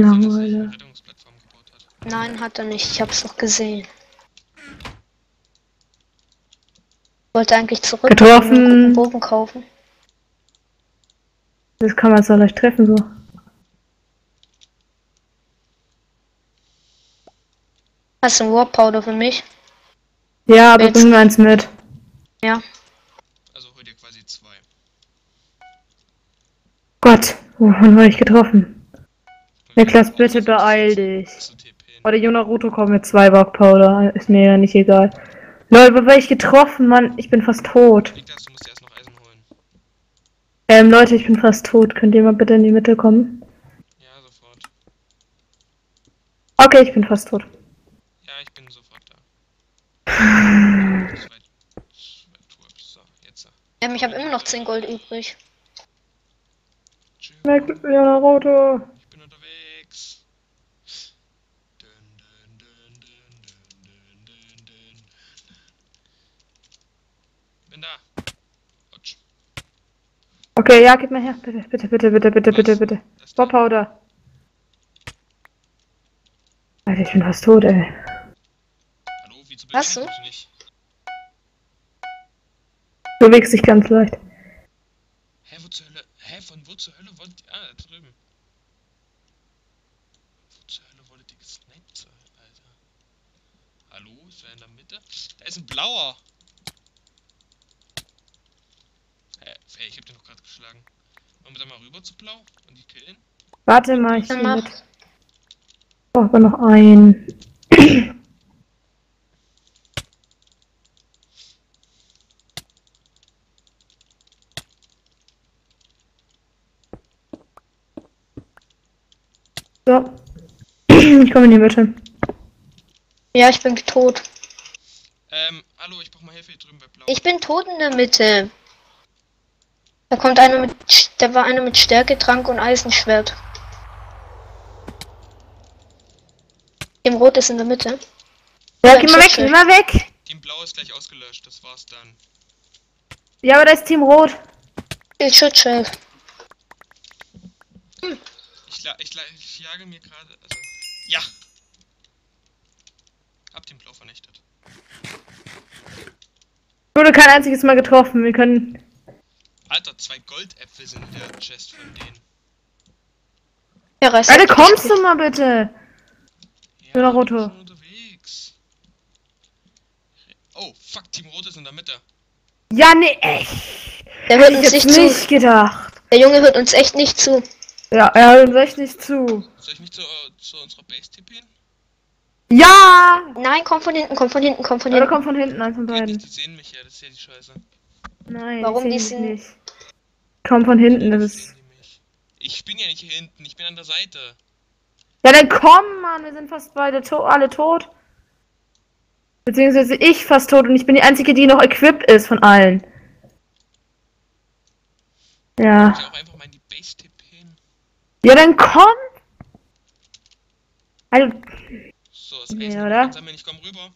Langeweile. Rettungsplattform gebaut hat. Nein, hat er nicht. Ich hab's doch gesehen. Wollte eigentlich zurück Getroffen. Bogen kaufen. Das kann man so leicht treffen, so. Hast du ein Warp Powder für mich? Ja, aber Jetzt- bringen wir eins mit. Ja. Also hol dir quasi zwei. Gott, wohin war ich getroffen? Niklas, bitte beeil dich. Oder Naruto kommt mit zwei Rock Powder. Ist mir ja nicht egal. Leute, wo war ich getroffen, Mann? Ich bin fast tot. Niklas, du musst dir erst noch Eisen holen. Ähm, Leute, ich bin fast tot. Könnt ihr mal bitte in die Mitte kommen? Ja, sofort. Okay, ich bin fast tot. Ja, ich bin sofort da. Ähm, ich habe immer noch 10 Gold übrig. Tschüss. Okay, ja, gib mal her. Bitte, bitte, bitte, bitte, bitte, bitte, bitte. Bob Powder. Alter, ich bin fast tot, ey. Hallo, wieso Hast bewegst du? nicht? Du bewegst dich ganz leicht. Hä, wo zur Hölle? Hä, von wo zur Hölle wollt ihr. Ah, da drüben. Wo zur Hölle wolltet ihr gesniped sein, Alter? Hallo, ist wer in der Mitte? Da ist ein blauer! Hä, hey, ich hab den doch gerade geschlagen. Wollen wir da mal rüber zu blau und die killen? Warte mal, ich bin mach. mit. Oh, aber noch ein. So. Ich komme in die Mitte. Ja, ich bin tot. Ähm, hallo, ich brauch mal Hilfe hier drüben bei blau. Ich bin tot in der Mitte. Da kommt einer mit. Da war einer mit Stärketrank und Eisenschwert. Im Rot ist in der Mitte. Ja, geh mal weg, geh mal weg. Team blau ist gleich ausgelöscht, das war's dann. Ja, aber da ist Team Rot. Viel Schutzschild. Ich, la ich, la ich jage mir gerade. Also. Ja! Hab den blau vernichtet. Wurde kein einziges Mal getroffen. Wir können. Alter, zwei Goldäpfel sind in der Chest von denen. Ja, Alter, kommst du mal bitte? Ja, Otto. schon unterwegs. Oh, fuck, Team Rot ist in der Mitte. Ja, nee, echt. Der hört uns ich nicht zu. nicht gedacht. Der Junge hört uns echt nicht zu. Ja, er hört uns echt nicht zu. Soll ich mich zu, äh, zu unserer Base tippen? Ja! Nein, komm von hinten, komm von hinten, komm von Oder hinten. kommt von hinten, eins von beiden. nicht, die sehen mich ja, das ist ja die Scheiße. Nein, Warum die sind- nicht. Komm von hinten, das ist. Ich bin ja nicht hier hinten, ich bin an der Seite. Ja, dann komm, Mann, wir sind fast beide to alle tot. Beziehungsweise ich fast tot und ich bin die einzige, die noch equipped ist von allen. Ja. Ich auch einfach mal in die Base tippen. Ja, dann komm! Also, So, das Nee, Eisen oder? oder? sammeln, ich komm rüber.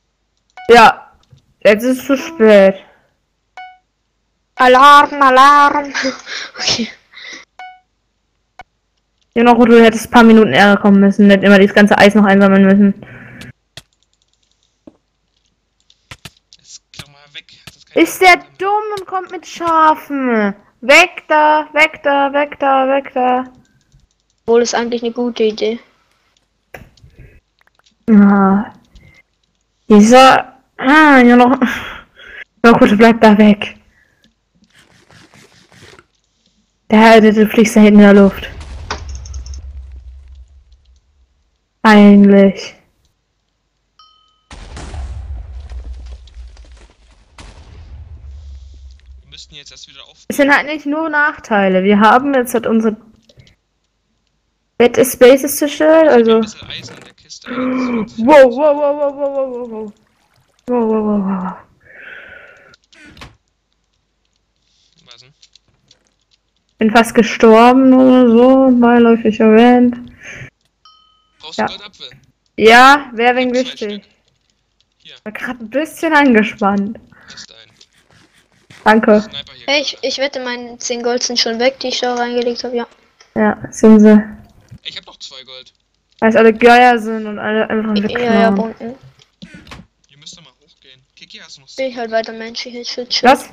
ja. Jetzt ist es zu spät. Alarm, Alarm. Okay. Ja, noch, du hättest ein paar Minuten eher kommen müssen, nicht immer dieses ganze Eis noch einsammeln müssen. Das Ist der dumm und kommt mit Schafen? Weg da, weg da, weg da, weg da. Wohl ist eigentlich eine gute Idee. Ah. Dieser. Ah, ja noch. Na gut, bleib da weg. Da, du, du fliegst da hinten in der Luft. Eigentlich. Wir müssten jetzt erst wieder auf. Es sind halt nicht nur Nachteile. Wir haben jetzt halt unsere zerstört, also. der Kiste. aber das lohnt sich Wow, wow, wow, wow, wow, wow, wow, wow. Wow, wow, wow, wow. Was denn? Bin fast gestorben oder so, beiläufig erwähnt. Brauchst Ja. du Goldapfel? Ja, wäre wegen wichtig. Hier, War gerade ein bisschen angespannt. Danke. Hey, ich, ich wette, meine 10 Gold sind schon weg, die ich da reingelegt habe. Ja. Ja, sind sie. Ich hab noch zwei Gold. Weil es alle Geier sind und alle einfach Ja, ja, wegklauen. unten. Ihr müsst doch mal hochgehen. Kiki, hast du noch Bin ich halt weiter menschliches Schild. Was?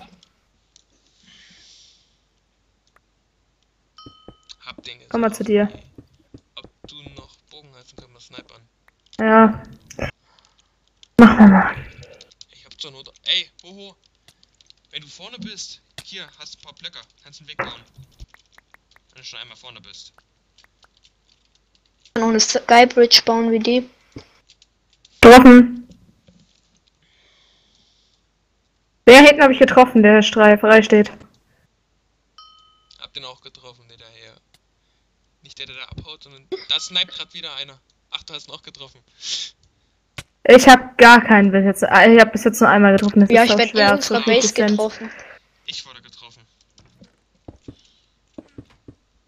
Den Komm mal zu dir. Ob du noch Bogen hast, dann können wir snipern. Ja. Mach mal mal. Ich hab zur Not. Ey, hoho. Wenn du vorne bist, hier hast du ein paar Blöcke. Kannst einen Weg bauen. Wenn du schon einmal vorne bist. noch eine Skybridge bauen wie die. Getroffen. Der hinten habe ich getroffen, der Streif frei steht. Hab den auch getroffen. Nicht der, der da abhaut, sondern. Da sniped grad wieder einer. Ach, du hast ihn auch getroffen. Ich habe gar keinen bis jetzt. äh, Ich habe bis jetzt nur einmal getroffen. Das Ja, ist ich werde in schwer unserer zu Base 50%. getroffen. Ich wurde getroffen.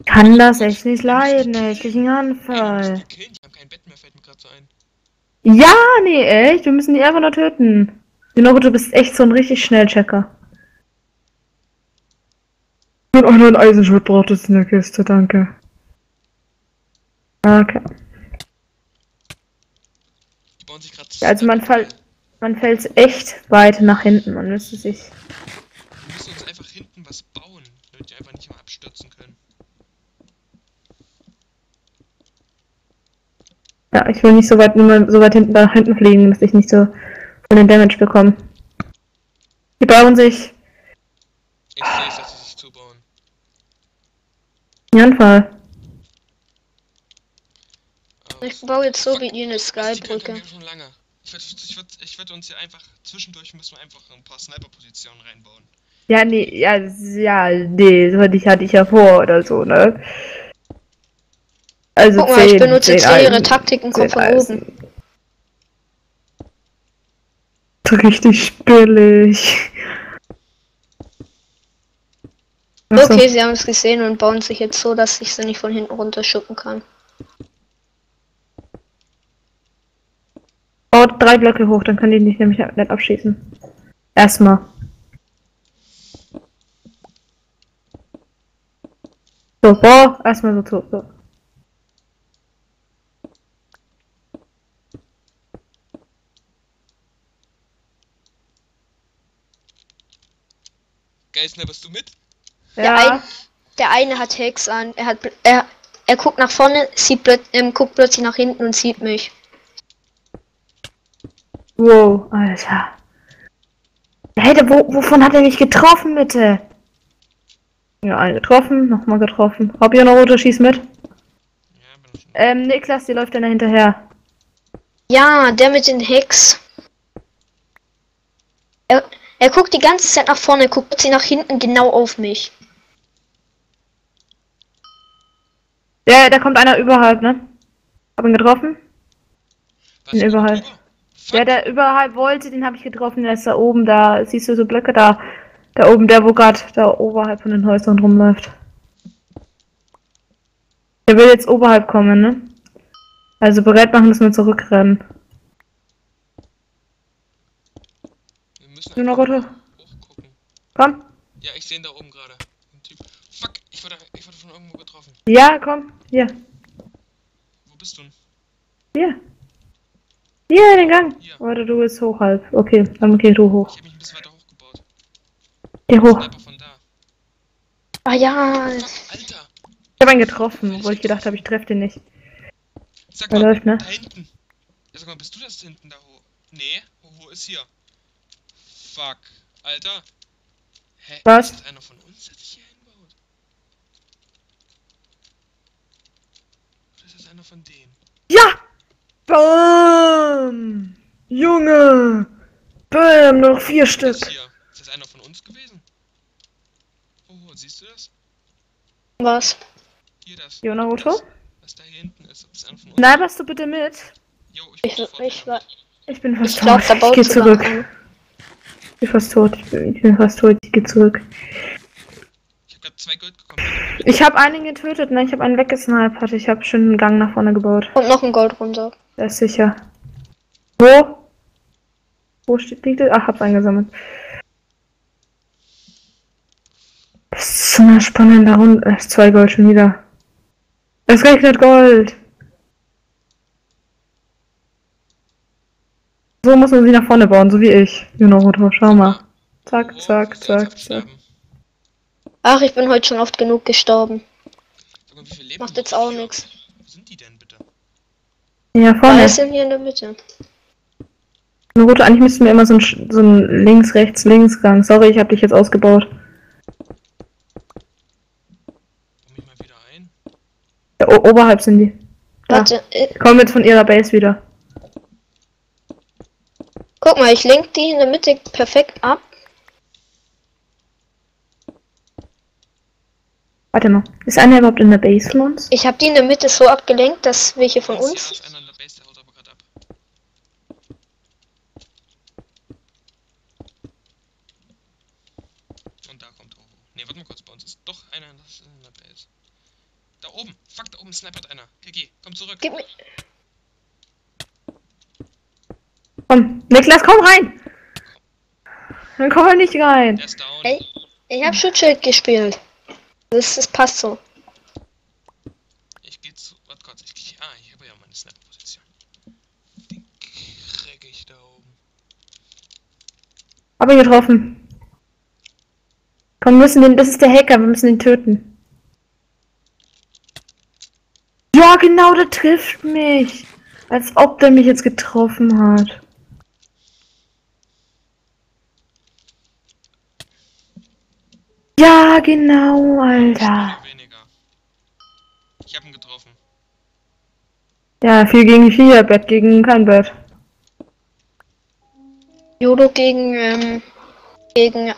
Kann das echt nicht leiden, ey. Ich krieg einen Anfall. Die haben kein Bett mehr, fällt mir gerade so ein. Ja, nee, echt. Wir müssen die einfach nur töten. Genau, du bist echt so ein richtig Schnellchecker. Und auch nur ein Eisenschwert braucht es in der Kiste, danke. Okay. Die bauen sich gerade. Ja, also man fall, man fällt echt weit nach hinten. Man müsste sich. Wir müssen uns einfach hinten was bauen, damit die einfach nicht mal abstürzen können. Ja, ich will nicht so weit, nur so weit hinten nach hinten fliegen, dass ich nicht so von den Damage bekomme. Die bauen sich. Ich sehe es, dass sie sich zubauen. Einen Anfall. Ich baue jetzt so Fuck, wie ihr eine hinter Skybrücke. schon lange. Ich würde ich würd, ich würd uns hier einfach zwischendurch müssen wir einfach ein paar Sniper-Positionen reinbauen. Ja, nee, ja, ja, nee, so hatte ich, hatte ich ja vor oder so, ne? Also Guck mal, ich 10, benutze 10 jetzt hier ihre Eisen, Taktiken, kommt 10 von Eisen. oben. Richtig billig. Okay, sie haben es gesehen und bauen sich jetzt so, dass ich sie nicht von hinten runterschuppen kann. Baut drei Blöcke hoch, dann kann die nicht nämlich nicht abschießen. Erstmal. So, boah, erstmal so zu. So. Geil, snipperst du mit? Der, ein, der eine hat Hex an. Er hat er, er guckt nach vorne, sieht ähm, guckt plötzlich nach hinten und sieht mich. Wow, Alter. Hey, der, wo, wovon hat er mich getroffen, bitte? Ja, einen getroffen, nochmal getroffen. Hab ihr noch rote, schieß mit. Ja, bin schon. Ähm, Niklas, die läuft dann hinterher. Ja, der mit den Hex. Er, er guckt die ganze Zeit nach vorne, guckt plötzlich nach hinten genau auf mich. Ja, da kommt einer überhalb, ne? Hab ihn getroffen. Was, bin überall. Der, der überhalb wollte, den habe ich getroffen. Der ist da oben, da siehst du so Blöcke da. Da oben, der wo grad da oberhalb von den Häusern rumläuft. Der will jetzt oberhalb kommen, ne? Also bereit machen, dass wir zurückrennen. wir müssen Nur noch rote. hochgucken. Komm. Ja, ich sehe ihn da oben gerade. Fuck, ich wurde, ich wurde von irgendwo getroffen. Ja, komm. Hier. Wo bist du denn? Hier. Hier in den Gang. Hier. Warte, du bist hoch halb. Okay, dann geh du hoch. Ich habe mich ein bisschen weiter hochgebaut. Geh hoch. Von da. Ah ja, Alter. Ich habe einen getroffen, obwohl ich gedacht habe, ich treffe den nicht. Sag mal, läuft, ne? da hinten. Ja, sag mal, bist du das hinten da hoch? Nee, Hoho ist hier. Fuck, Alter. Hä? Was? Ist das einer von uns, der sich hier hinbaut? Oder ist das einer von denen? Ja! Bam! Junge! Bam, noch vier Stück. Ist das einer von uns gewesen? Hoho, siehst du das? was? Hier das. Jonaruto? Was da hier hinten ist. Das einer von uns Neiberst du bitte mit? Jo, ich, Ich, bin ich, wieder wa- mit. Ich bin fast ich tot. da Ich geh zurück. Ich bin fast tot. Ich bin, ich bin fast tot. Ich geh zurück zwei Gold gekommen. Ich habe einen getötet, ne? Ich habe einen weggesnipert. Ich habe schon einen Gang nach vorne gebaut. Und noch ein Gold runter. Das ist sicher. Wo? Wo steht, liegt das? Ach, hab's eingesammelt. Das ist so eine spannende Runde. Zwei Gold schon wieder. Es regnet Gold. So muss man sie nach vorne bauen, so wie ich. Genau, Schau mal. Zack, zack, zack, zack. Ach, ich bin heute schon oft genug gestorben. Sag mal, wie viel Leben Macht jetzt auch nix. Wo sind die denn bitte? Ja, vorne. sind hier in der Mitte. Junoruto, eigentlich müssten wir immer so ein, so ein links, rechts, links Gang. Sorry, ich habe dich jetzt ausgebaut. Komm ich mal wieder ein? Ja, oberhalb sind die. Da. Warte, äh, Kommen jetzt von ihrer Base wieder. guck mal, ich lenk die in der Mitte perfekt ab. Warte mal. Ist einer überhaupt in der Base von uns? Ich habe die in der Mitte so abgelenkt, dass welche von uns. Ist Base. Und da kommt Hoho. Ne, warte mal kurz, bei uns ist doch einer in das- in der Base. Da oben! Fuck, da oben snipert einer. GG, komm zurück. Gib mir. Komm, Niklas, komm rein! Dann komm er nicht rein. Der ist down. Ey, ich habe Schutzschild gespielt. Das, das passt so. Ich geh zu. Warte kurz, ich geh. Ah, ich habe ja meine Snap-Position. Den krieg ich da oben. Hab ihn getroffen. Komm, wir müssen den. Das ist der Hacker, wir müssen ihn töten. Ja, genau, der trifft mich. Als ob der mich jetzt getroffen hat. Ja, genau, Alter. Ich hab ihn getroffen. Ja, 4 gegen 4, Bett gegen kein Bett. Jodo gegen, ähm, gegen,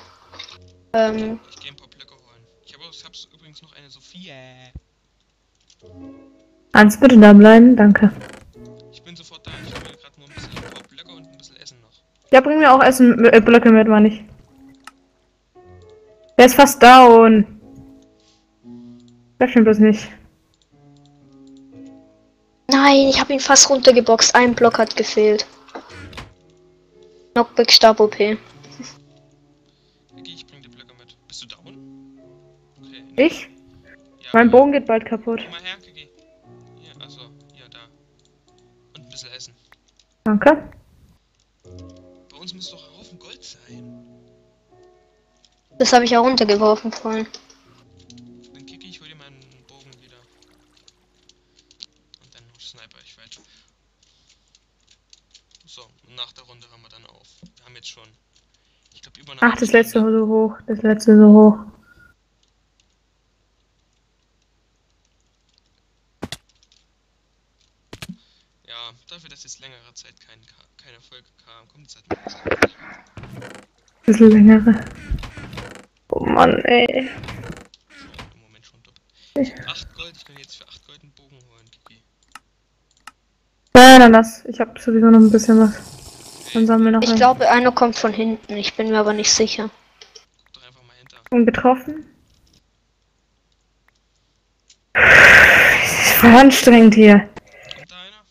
ähm, Ich geh ein paar Blöcke holen. Ich habe ich hab's übrigens noch eine Sophia. Hans, bitte da bleiben, danke. Ich bin sofort da. Ich hol mir gerade nur ein bisschen ein paar Blöcke und ein bisschen Essen noch. Ja, bring mir auch Essen, äh, Blöcke mit, meine ich. Der ist fast down. Bleib schon bloß nicht. nein, ich habe ihn fast runtergeboxt. Ein Block hat gefehlt. Knockback Stab OP. Gigi, ich bring die Blöcke mit. Bist du down? Okay. Ich? Ja, Mein Bogen geht bald kaputt. Komm mal her, Gigi. Hier, achso, hier, da. Und ein bisschen Essen. Danke. Bei uns muss doch Das habe ich ja runtergeworfen vorhin. Dann Kiki, ich hol dir meinen Bogen wieder. Und dann Sniper ich weiter. So, und nach der Runde hören wir dann auf. Wir haben jetzt schon. Ich glaube über eine Ach, das letzte so hoch. Das letzte so hoch. Ja, dafür, dass jetzt längere Zeit kein, keine Folge kam, kommt es halt Bisschen längere. Oh Mann, ey. im Moment schon doppelt. Ich hab 8 Gold, ich kann jetzt für 8 Gold einen Bogen holen, Kiki. Nein, dann lass. Ich hab sowieso noch ein bisschen was. Dann sammeln wir noch Ich ein. glaube, einer kommt von hinten. Ich bin mir aber nicht sicher. Guck doch einfach mal hinter. Und getroffen. Es ist voll anstrengend hier. Kommt da einer?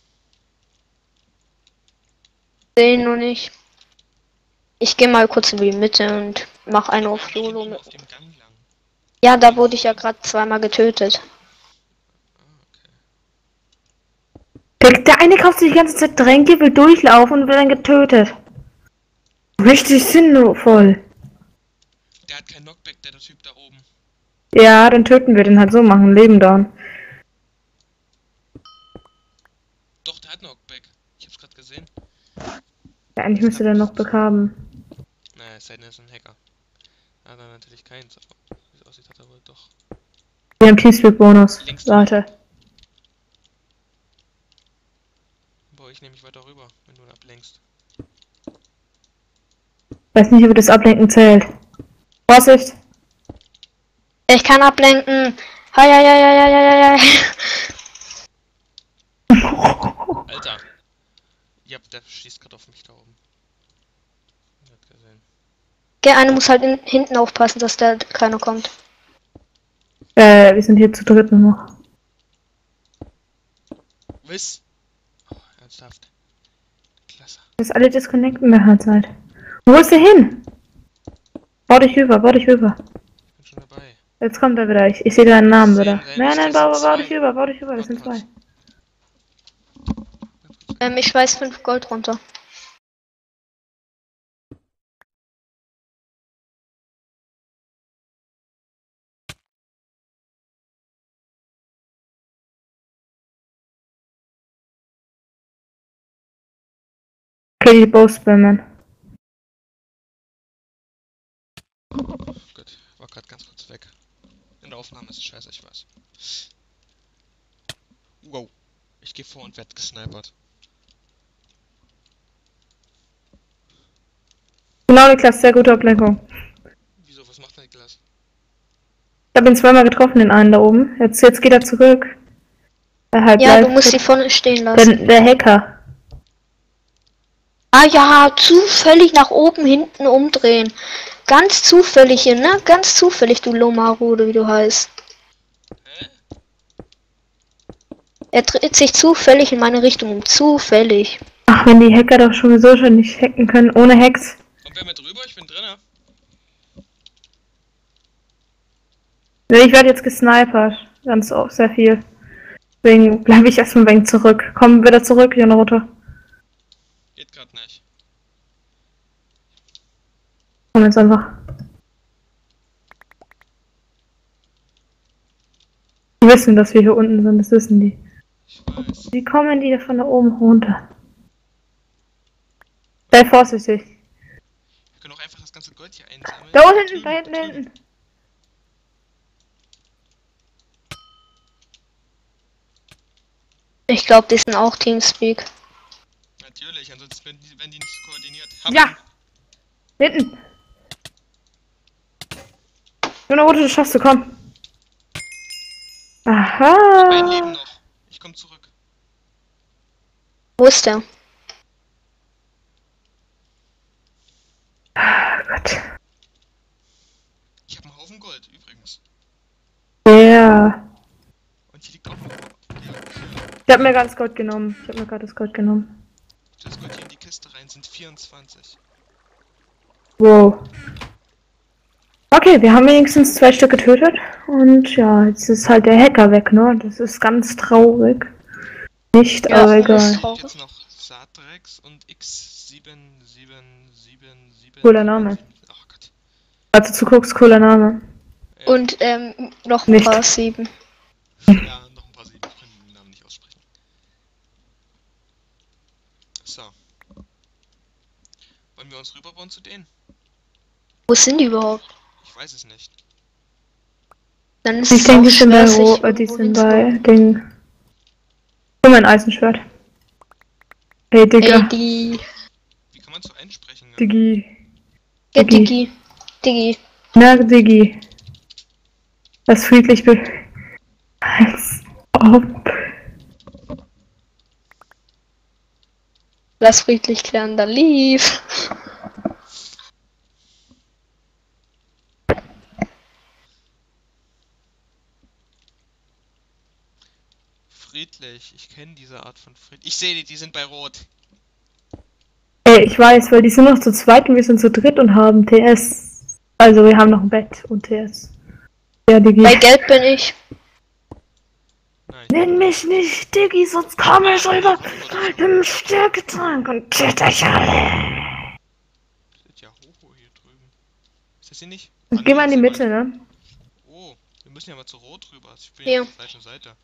Sehen noch nicht. Ich gehe mal kurz in die Mitte und mach einen auf mit- auf dem Gang lang. Ja, da wurde ich ja gerade zweimal getötet. Ah, okay. Der, der eine kauft sich die ganze Zeit Tränke, will durchlaufen und wird dann getötet. Richtig sinnvoll. Der hat kein Knockback, der, Typ da oben. Ja, dann töten wir den halt so, machen Leben down. Doch, der hat Knockback. Ich hab's gerade gesehen. Ja, eigentlich müsste der noch bekamen. Naja, es sei denn, er ist ein Hacker. Hat er natürlich keins, aber wie es aussieht, hat er wohl doch. Wir haben Teamspeak-Bonus. Links Warte. Boah, ich nehme mich weiter rüber, wenn du ihn ablenkst. Weiß nicht, ob das Ablenken zählt. Vorsicht! Ich kann ablenken. Hi. Alter! Ja, der schießt gerade auf mich da oben. Der eine muss halt in, hinten aufpassen, dass da keiner kommt. Äh, wir sind hier zu dritt nur noch. Was? Oh, ernsthaft. Klasse. Das alle disconnecten der Halbzeit. Wo ist der hin? Bau dich rüber, bau dich rüber. Ich bin schon dabei. Jetzt kommt er wieder. Ich, ich sehe deinen Namen Sehen wieder. wir, Nein, nein, bau, bau zwei. dich rüber, bau dich rüber. Das sind zwei. Ähm, ich schmeiß 5 Gold runter. Okay, die Bow spammen. Gut, war gerade ganz kurz weg. In der Aufnahme ist es scheiße, ich weiß. Wow. Ich gehe vor und werd gesnipert. Genau, Niklas, sehr gute Ablenkung. Wieso, was macht der Niklas? Ich habe ihn zweimal getroffen, den einen da oben. Jetzt, jetzt geht er zurück. Er halt Ja, du musst sie vorne stehen lassen. der, der Hacker. Ah ja, zufällig nach oben, hinten umdrehen. Ganz zufällig hier, ne? Ganz zufällig, du Lomarode, wie du heißt. Hä? Er dreht sich zufällig in meine Richtung um. Zufällig. Ach, wenn die Hacker doch sowieso schon nicht hacken können, ohne Hacks. Und wer mit rüber? Ich bin drinne. Ich werde jetzt gesnipert. Ganz auch sehr viel. Deswegen bleibe ich erstmal ein wenig zurück. Komm wieder zurück, Jonarote. Geht grad nicht. Komm jetzt einfach. Die wissen, dass wir hier unten sind, das wissen die. Wie kommen die da von da oben runter? Sei vorsichtig. Wir können auch einfach das ganze Gold hier einsammeln. Da hinten, Drüben, da hinten, da hinten. Ich glaube, die sind auch Teamspeak. Natürlich, ansonsten werden die, werden die nicht koordiniert. Hab Ja! Hinten! Jonarote, das schaffst du, komm. Ein Leben Aha! noch. Ich komm zurück. Wo ist der? Oh Gott. Ich hab einen Haufen Gold übrigens. Ja. Und hier liegt auch noch. Ich hab mir gerade das Gold genommen. Ich hab mir gerade das Gold genommen. Das Gold hier in die Kiste rein sind 24. Wow. Okay, wir haben wenigstens zwei Stück getötet. Und ja, jetzt ist halt der Hacker weg, ne? Das ist ganz traurig. Nicht, Ja, aber ist egal. traurig. Jetzt noch Satrex und X777. Cooler Name. Ach Gott. Also zuguckst, cooler Name. Äh, Und ähm, noch ein Nicht. paar sieben. Ja, noch ein paar Sieben. Ich kann den Namen nicht aussprechen. So. Wollen wir uns rüberbauen zu denen? Wo sind die überhaupt? Ich weiß es nicht. Dann ist Ich es denke, die sind bei, Ro äh, die sind bei. Ding. Guck mal, ein Eisenschwert. Hey, Digga. Ey, die. Wie kann man so einsprechen? Ne? Diggi. Ja, Diggi. Diggi. Diggi. Na, Diggi. Das friedlich be... Als ob... Lass friedlich klären, da lief. Friedlich. Ich kenne diese Art von Fried. Ich sehe die, die sind bei Rot. Ey, ich weiß, weil die sind noch zu zweit und wir sind zu dritt und haben TS. Also wir haben noch ein Bett und TS. Ja, Diggi. Bei Gelb bin ich. Nein. Nenn mich nicht Diggi, sonst komme ich rüber im Stärketrank und töte euch alle. Steht ja Hoho hier drüben. Ist das hier nicht? Ich geh mal in die Mitte, ne? Oh, wir müssen ja mal zu Rot rüber. Ich bin Hier. ja auf der falschen Seite.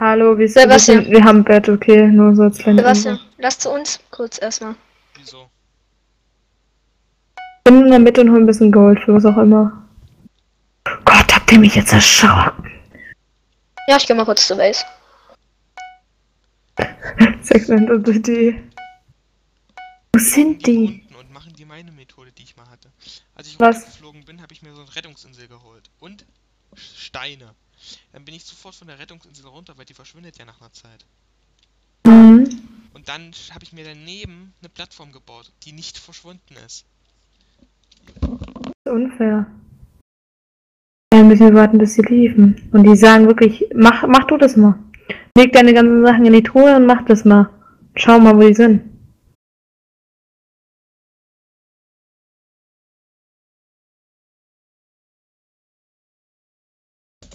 Hallo, wir Sebastian. sind, wir haben Bett, okay, nur so als kleine Sebastian, Info. lass zu uns kurz erstmal. Wieso? Ich bin in der Mitte und hol ein bisschen Gold für was auch immer. Gott, habt ihr mich jetzt erschrocken? Ja, ich geh mal kurz zur Base. 600 Idee. Wo sind Die die? und machen die meine Methode, die ich mal hatte. Als ich Was? runtergeflogen bin, habe ich mir so eine Rettungsinsel geholt. Und Steine. Dann bin ich sofort von der Rettungsinsel runter, weil die verschwindet ja nach einer Zeit. Mhm. Und dann habe ich mir daneben eine Plattform gebaut, die nicht verschwunden ist. Unfair. Ja, müssen wir warten, bis sie liefen. Und die sagen wirklich, mach, mach du das mal. Leg deine ganzen Sachen in die Truhe und mach das mal. Schau mal, wo die sind.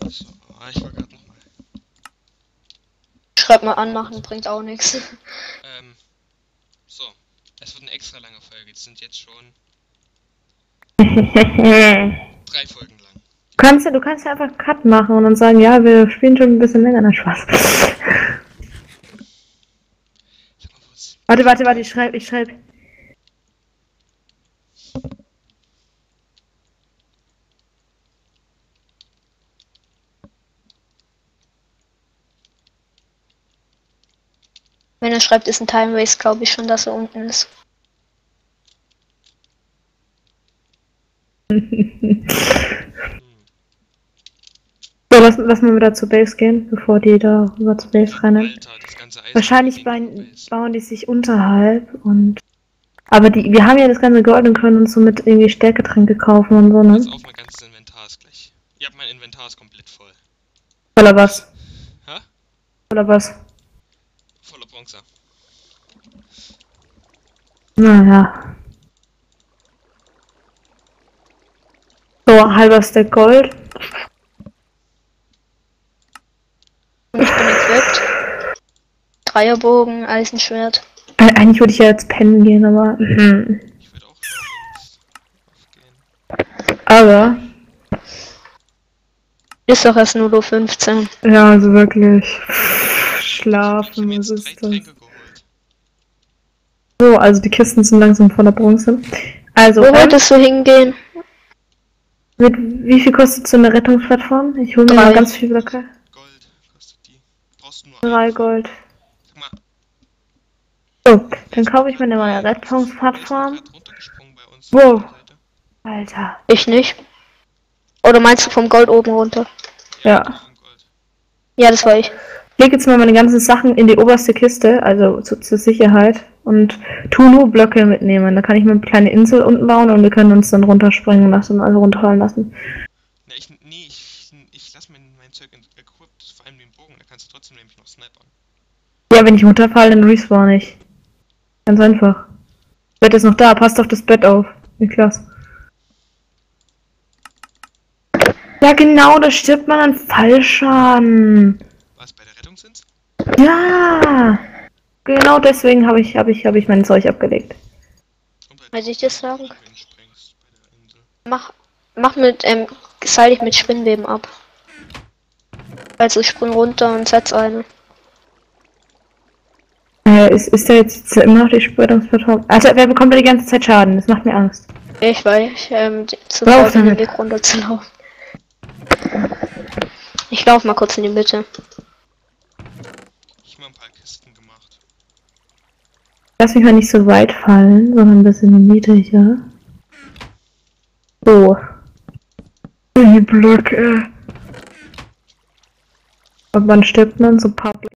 So, ah, ich war gerade nochmal. Schreib mal anmachen, bringt auch nichts. Ähm, so. Es wird eine extra lange Folge. Die sind jetzt schon du drei Folgen lang. kannst ja, du kannst ja einfach Cut machen und dann sagen, ja, wir spielen schon ein bisschen länger. Na, Spaß. Warte, warte, warte, ich schreib, ich schreib. Wenn er schreibt, ist ein Time Waste, glaube ich schon, dass er unten ist. So, lass, lass mal wieder zur Base gehen, bevor die da rüber zur Base rennen. Alter. Wahrscheinlich bauen, bauen die sich unterhalb und. Aber die, wir haben ja das ganze Gold und können uns somit irgendwie Stärketränke kaufen und so, Pass ne? auf, mein ganzes Inventar ist gleich. Ihr habt mein Inventar ist komplett voll. Voller was? Hä? Voller was? Voller Bronze. Naja. So, halber Stack Gold. Ich bin equipped. Dreierbogen, Eisenschwert. Eig- Eigentlich würde ich ja jetzt pennen gehen, aber. mhm. Ich würde auch schon längst aufgehen. Aber. Ist doch erst nur Uhr 15. Ja, also wirklich. Schlafen, ist das? Tränke geholt. So, also die Kisten sind langsam voller Bronze. Also, Wo ähm, wolltest du hingehen? mit wie viel kostet so eine Rettungsplattform? Ich hole mir Drei. mal ganz viel Blöcke. Gold kostet die. Brauchst du nur Drei. Gold. So, dann kaufe ich mir eine neue Rettungsplattform. Wow. Alter. Ich nicht. Oder meinst du vom Gold oben runter? Ja. Ja, das war ich. Ich lege jetzt mal meine ganzen Sachen in die oberste Kiste, also zu, zur Sicherheit. Und tu nur Blöcke mitnehmen. Da kann ich mir eine kleine Insel unten bauen und wir können uns dann runterspringen lassen, also runterfallen lassen. Ne, ich, nee, ich, ich lass mein, mein Zeug in- equipped, vor allem den Bogen, da kannst du trotzdem nämlich noch snipern. Ja, wenn ich runterfalle, dann respawn ich. Ganz einfach. Das Bett ist noch da, passt auf das Bett auf. Niklas. Ja, genau, da stirbt man an Fallschaden. Was, bei der Rettung sind's? Ja! Genau deswegen habe ich, habe ich, habe ich mein Zeug abgelegt. Soll ich das sagen? Mach, mach mit, ähm, seil dich mit Spinnweben ab. Also ich spring runter und setz eine. Äh, ist, ist da jetzt immer noch die Spürungsplattform? Also, wer bekommt da die ganze Zeit Schaden? Das macht mir Angst. Ich weiß, ähm, zu den. Weg runterzulaufen. Ich lauf mal kurz in die Mitte. Ich hab mal ein paar Kisten gemacht. Lass mich mal nicht so weit fallen, sondern ein bisschen niedriger. So. Die Blöcke. Und wann stirbt man? So Blöcke.